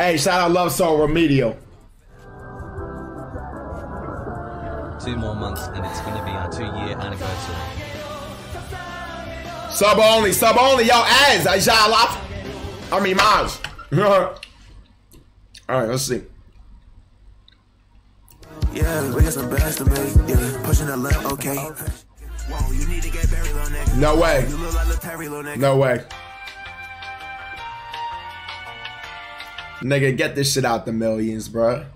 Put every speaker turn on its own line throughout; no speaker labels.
Hey, shout out Love Soul Remedial.
Two more months and it's going to be our two-year anniversary.
Sub only, sub only, yo, ass, inshallah. I mean, Maj. All right, let's see.
Yeah, we got some bands to make. Yeah, pushing the limp, okay. Whoa, you need to get buried, little nigga.
No way.
You look like Perry, little nigga.
No way. Nigga, get this shit out the millions, bruh.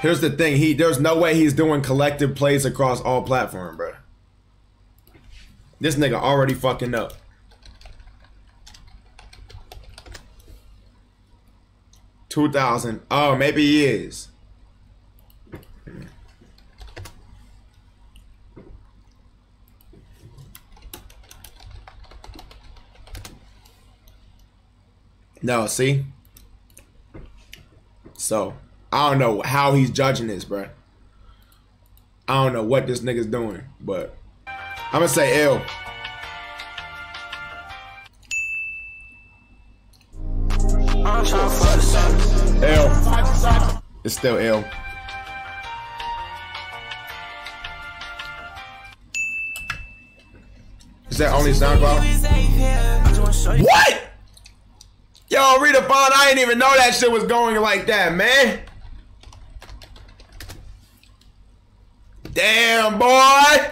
Here's the thing, he there's no way he's doing collective plays across all platform, bruh. This nigga already fucking up. Two thousand. Oh, maybe he is. No, see? So, I don't know how he's judging this, bruh. I don't know what this nigga's doing, but I'm gonna say L. L. It's still L. that only SoundCloud? What? Yo, Rita Bond, I didn't even know that shit was going like that, man. Damn, boy.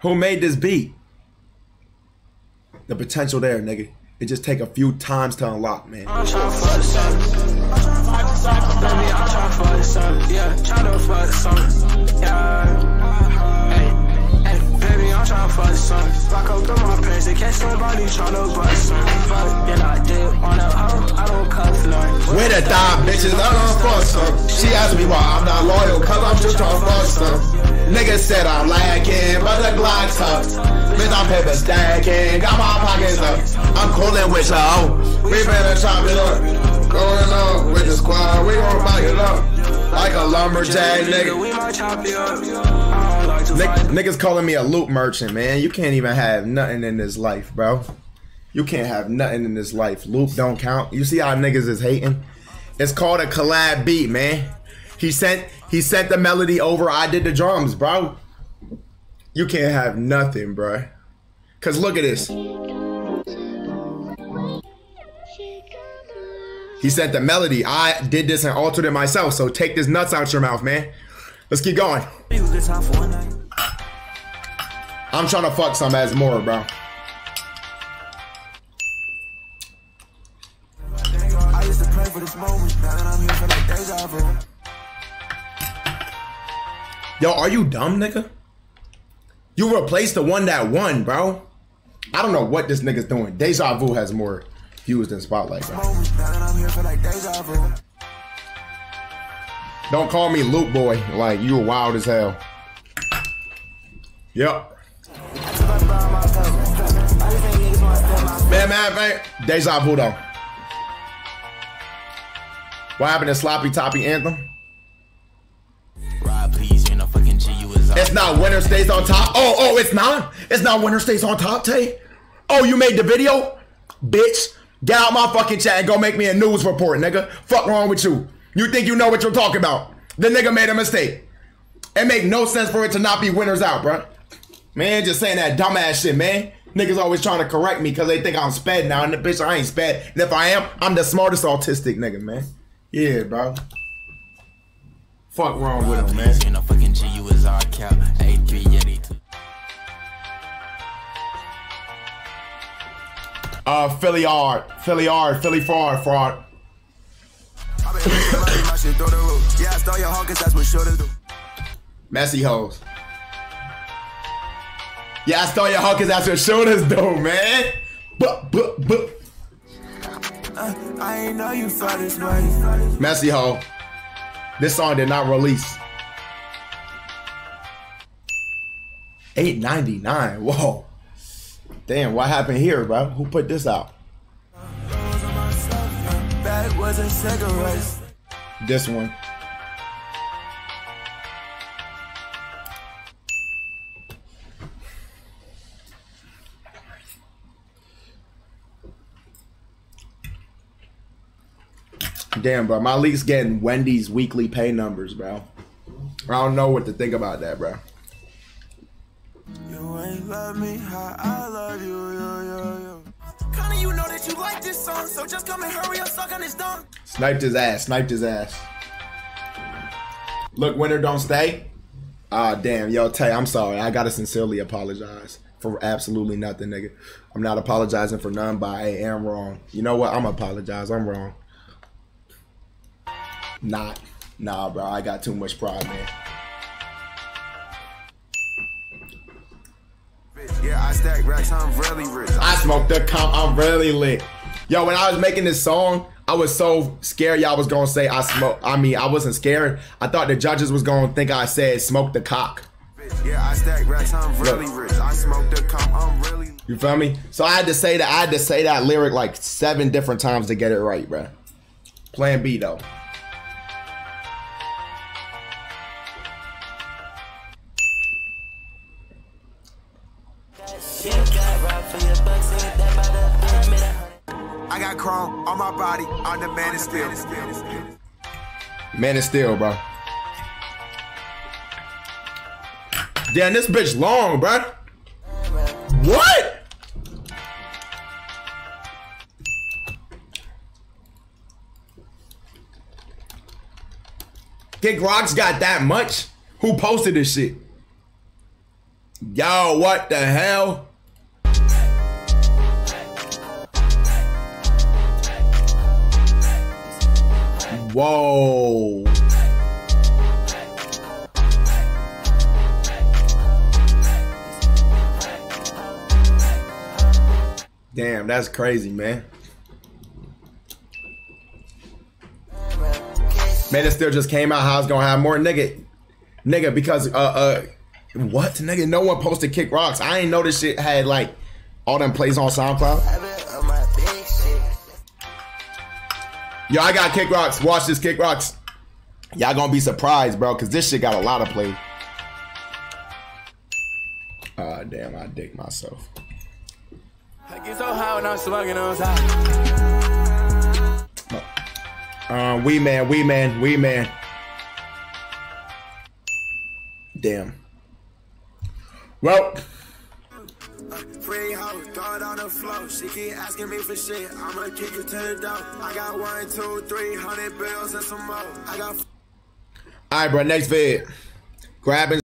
Who made this beat? The potential there, nigga. It just take a few times to unlock, man.
I'm trying for the sun. Rock up to my pants in case somebody to bust some. But you're not dead on a hoe. I don't cuff none.
Dime, bitches, I don't fuck some. She asked me why I'm not loyal, cause I'm just trying to fuck some. Nigga said I'm lacking, but the Glock's up. Bitch, I'm paper stacking, got my pockets up. I'm coolin' with y'all. We better chop it up. Like a lumberjack, nigga.
We might chop you up. I don't like to
Nick,
fight.
niggas calling me a loot merchant, man. You can't even have nothing in this life, bro. You can't have nothing in this life. Loop don't count. You see how niggas is hating? It's called a collab beat, man. He sent he sent the melody over. I did the drums, bro. You can't have nothing, bro. Cause look at this. He sent the melody. I did this and altered it myself. So take this nuts out your mouth, man. Let's keep going. I'm trying to fuck some as more, bro. Yo, are you dumb, nigga? You replaced the one that won, bro. I don't know what this nigga's doing. Deja Vu has more views in Spotlight, bro. Don't call me Loop Boy. Like, you were wild as hell. Yep. Man, man, man. Deja Vu, though. What happened to Sloppy Toppy Anthem?
Was
It's not winner stays on top. Oh, oh, it's not. It's not winner stays on top, Tay. Oh, you made the video, bitch. Get out my fucking chat and go make me a news report, nigga. Fuck wrong with you? You think you know what you're talking about? The nigga made a mistake. It make no sense for it to not be winners out, bruh. Man, just saying that dumbass shit, man. Niggas always trying to correct me because they think I'm sped now, and the bitch I ain't sped. And if I am, I'm the smartest autistic nigga, man. Yeah, bro. Fuck wrong with him, man. Uh, Philly art, Philly art, Philly fraud, fraud.
Your.
Messy hoes. Yeah, I stole your 'cause that's what shooters do, man. But, but, but.
I ain't know you felt this way.
Messy hoe. This song did not release. 899. Whoa. Damn, what happened here, bro? Who put this out? This one. Damn, bro. My league's getting Wendy's weekly pay numbers, bro. I don't know what to think about that, bro.
You ain't love me how I love you, yo, yo, yo. Kinda, you know that you like this song, so just come and hurry up, suck on this dong.
Sniped his ass. Sniped his ass. Look, winner don't stay. Ah, damn. Yo, Tay, I'm sorry. I gotta sincerely apologize for absolutely nothing, nigga. I'm not apologizing for none, but I am wrong. You know what? I'm apologize. I'm wrong. Not. Nah, bro. I got too much pride, man.
Yeah, I stack racks, I'm really rich.
I smoked the comp. I'm really lit. Yo, when I was making this song, I was so scared y'all was gonna say I smoke. I mean, I wasn't scared. I thought the judges was gonna think I said smoke the cock.
Yeah, I stack racks, I'm really
Look.
rich. I smoke the comp, I'm really.
You feel me? So I had to say that. I had to say that lyric like seven different times to get it right, bro. Plan B though.
I got chrome on my body, I'm the man is still.
Man, is still, bro. Damn, this bitch long, bro. What? Kick Rocks got that much? Who posted this shit? Yo, what the hell? Whoa. Damn, that's crazy, man. Man, it still just came out how it's gonna have more nigga. Nigga, because uh uh what? Nigga, no one posted kick rocks. I ain't know this shit had like all them plays on SoundCloud. Yo, I got kick rocks. Watch this kick rocks. Y'all gonna be surprised, bro, because this shit got a lot of play. Ah, damn, I dick myself.
I get so high when I'm smoking on top.
Um, we man, we man, we man. Damn. Well, Uh,
Free house, throw it on the floor. She keep asking me for shit. I'ma kick it to the door. I got one, two, three hundred bills and some more. I got
all right, bro. Next vid. Grabbing.